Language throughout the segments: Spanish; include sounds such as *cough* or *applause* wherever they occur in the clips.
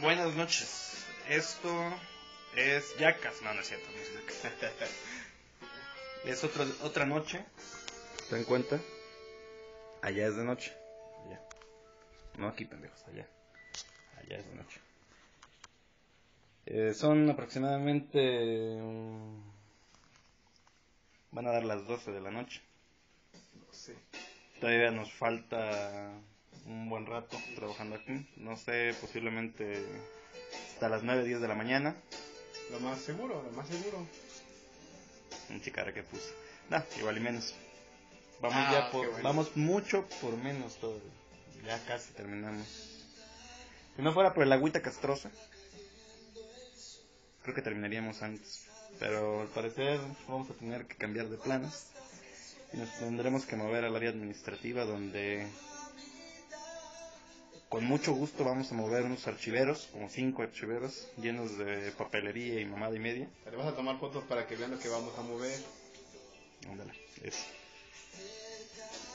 Buenas noches. Esto es Yacas. No, no es cierto. No es, Yacas. *laughs* es otra, otra noche. ¿Se dan cuenta? Allá es de noche. Allá. No aquí, pendejos. Allá. Allá es de noche. Eh, son aproximadamente... mm, Van a dar las 12 de la noche. No sé. Todavía nos falta un buen rato trabajando aquí. No sé, posiblemente hasta las 9, 10 de la mañana. Lo más seguro, lo más seguro. Un chicara que puse. No, igual y menos. Vamos Ah, ya por, bueno. vamos mucho por menos todo. Ya casi terminamos. Si no fuera por el agüita castrosa, creo que terminaríamos antes. Pero al parecer vamos a tener que cambiar de planes. Y nos tendremos que mover al área administrativa donde con mucho gusto vamos a mover unos archiveros, como cinco archiveros, llenos de papelería y mamada y media. Le vas a tomar fotos para que vean lo que vamos a mover. Ándale, eso.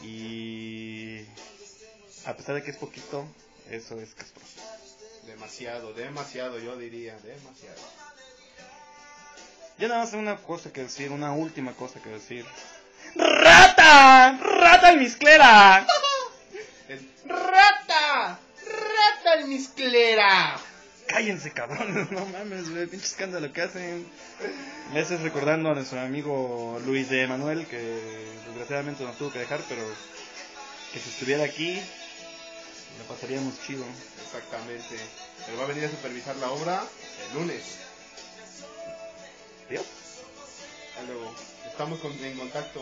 Y a pesar de que es poquito, eso es castroso. Demasiado, demasiado, yo diría, demasiado. Yo nada más una cosa que decir, una última cosa que decir. ¡Rata! ¡Rata el misclera! El ¡Rata! ¡Rata el misclera! Cállense, cabrones, no mames, güey, pinche escándalo que hacen. Me haces recordando a nuestro amigo Luis de Manuel, que desgraciadamente nos tuvo que dejar, pero que si estuviera aquí, lo pasaríamos chido. Exactamente. Pero va a venir a supervisar la obra el lunes. ¿Tío? Hasta luego. Estamos con- en contacto.